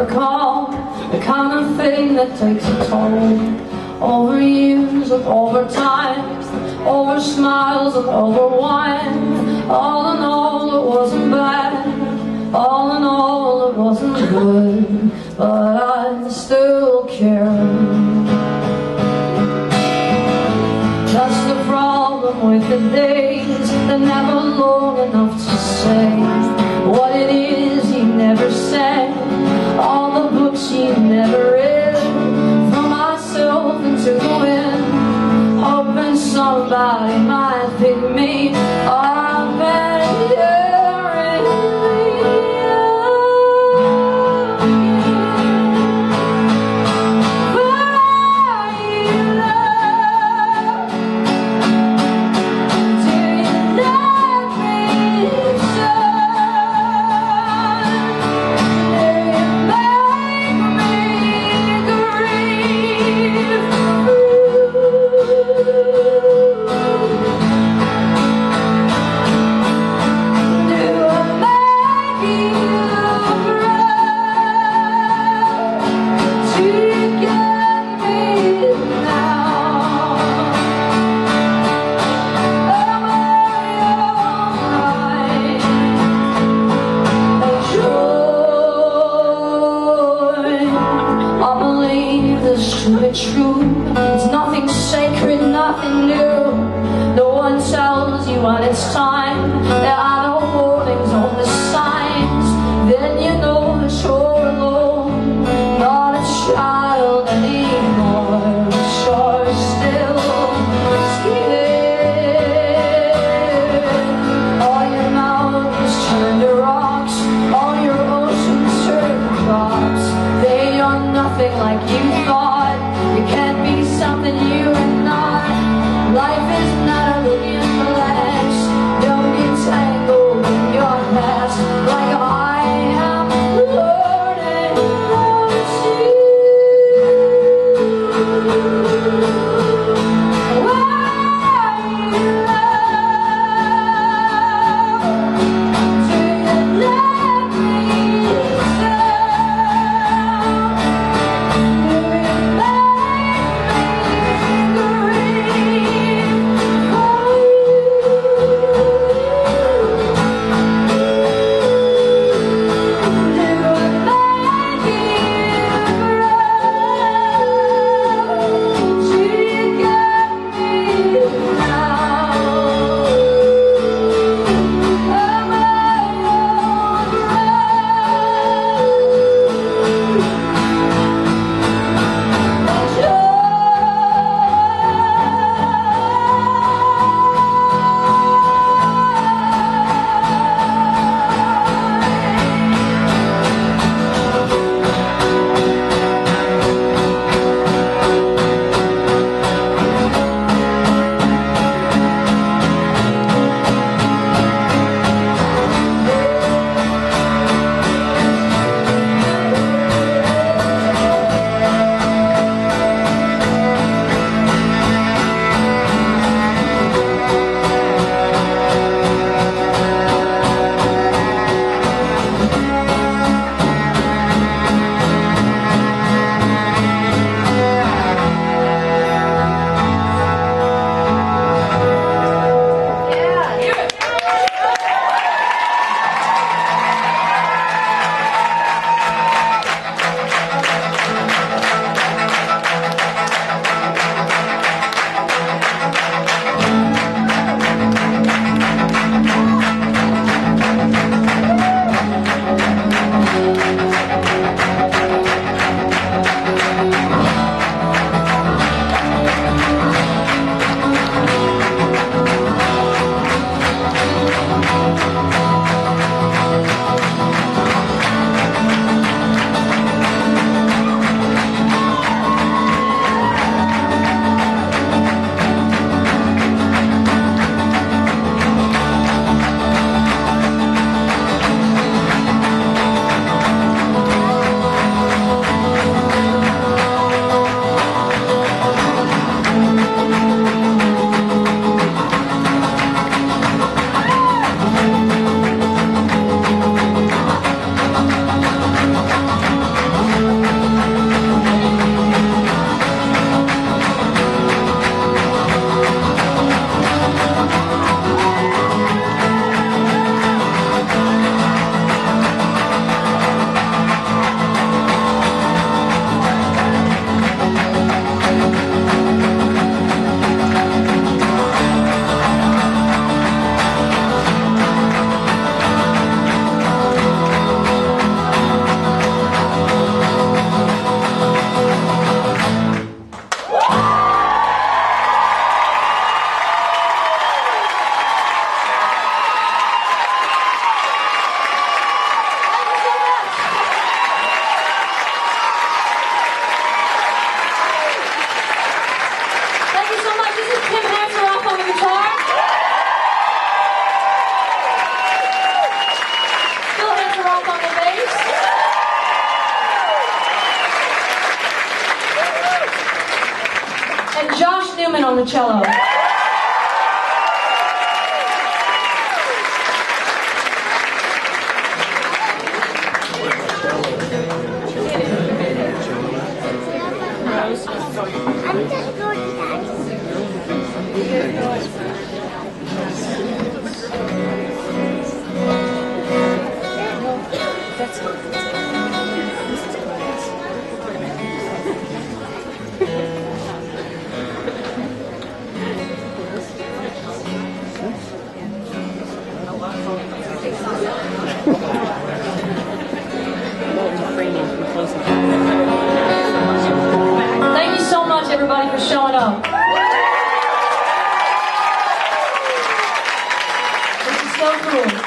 recall the of thing that takes a toll over years and over times, over smiles and over wine. All in all, it wasn't bad. All in all, it wasn't good, but I still care. That's the problem with the days, they're never long enough to say There are no warnings on the signs. Then you know that you're alone, not a child anymore. You're still scared. All your mountains to rocks, all your oceans to. They are nothing like you thought. You can't be something you are not. Life is not a and Josh Neumann on the cello. I'm just going up. This is so cool.